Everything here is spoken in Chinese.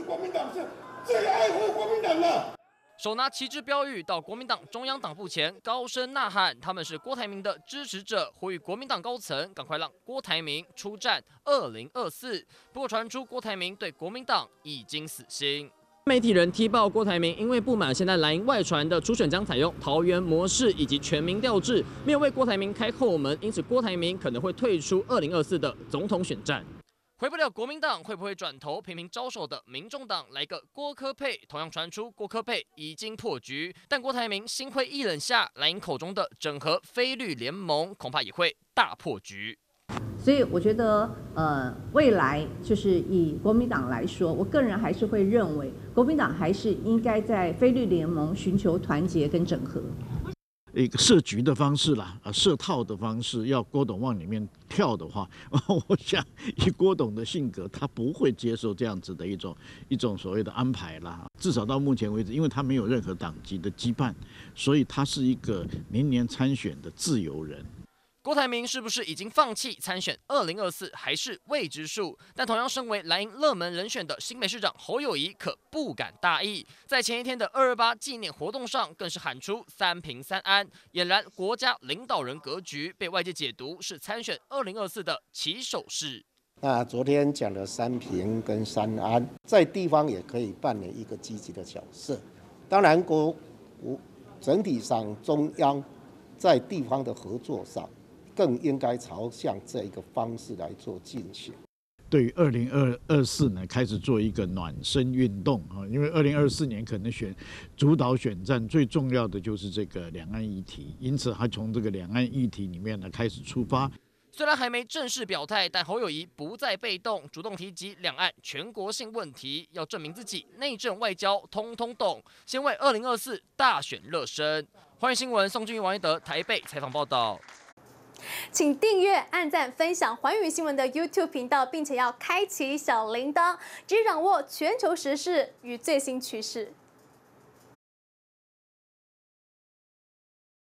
持国民党是最爱护国民党的。手拿旗帜标语到国民党中央党部前高声呐喊，他们是郭台铭的支持者，呼吁国民党高层赶快让郭台铭出战二零二四。不过传出郭台铭对国民党已经死心。媒体人踢爆郭台铭，因为不满现在蓝营外传的初选将采用桃园模式以及全民调制，没有为郭台铭开后门，因此郭台铭可能会退出二零二四的总统选战。回不了国民党，会不会转头频频招手的民众党来个郭科配？同样传出郭科配已经破局，但郭台铭心灰意冷下，蓝营口中的整合非绿联盟恐怕也会大破局。所以我觉得，呃，未来就是以国民党来说，我个人还是会认为，国民党还是应该在非绿联盟寻求团结跟整合。一个设局的方式啦，啊，设套的方式，要郭董往里面跳的话，我想以郭董的性格，他不会接受这样子的一种一种所谓的安排啦。至少到目前为止，因为他没有任何党籍的羁绊，所以他是一个明年参选的自由人。郭台铭是不是已经放弃参选二零二四，还是未知数？但同样身为蓝营热门人选的新北市长侯友谊可不敢大意，在前一天的二二八纪念活动上，更是喊出三平三安，俨然国家领导人格局，被外界解读是参选二零二四的起手式。那昨天讲的三平跟三安，在地方也可以扮演一个积极的角色。当然，国国整体上中央在地方的合作上。更应该朝向这一个方式来做进行。对于二零二二四呢，开始做一个暖身运动啊，因为二零二四年可能选主导选战最重要的就是这个两岸议题，因此他从这个两岸议题里面呢开始出发。虽然还没正式表态，但侯友谊不再被动，主动提及两岸全国性问题，要证明自己内政外交通通懂，先为二零二四大选热身。欢迎新闻，宋俊宇、王一德台北采访报道。请订阅、按赞、分享环宇新闻的 YouTube 频道，并且要开启小铃铛，直接掌握全球时事与最新趋势。